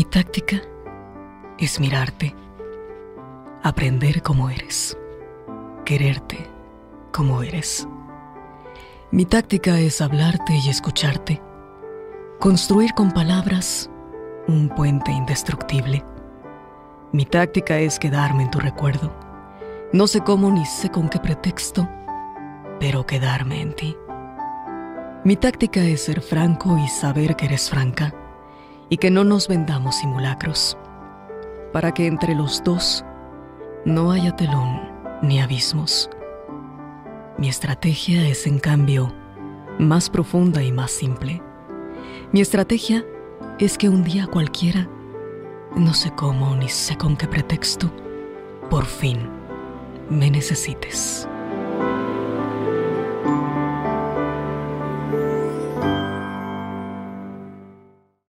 táctica es mirarte, aprender como eres, quererte como eres. Mi táctica es hablarte y escucharte, construir con palabras un puente indestructible. Mi táctica es quedarme en tu recuerdo. No sé cómo ni sé con qué pretexto, pero quedarme en ti. Mi táctica es ser franco y saber que eres franca y que no nos vendamos simulacros, para que entre los dos no haya telón ni abismos. Mi estrategia es, en cambio, más profunda y más simple. Mi estrategia es que un día cualquiera, no sé cómo ni sé con qué pretexto, por fin me necesites.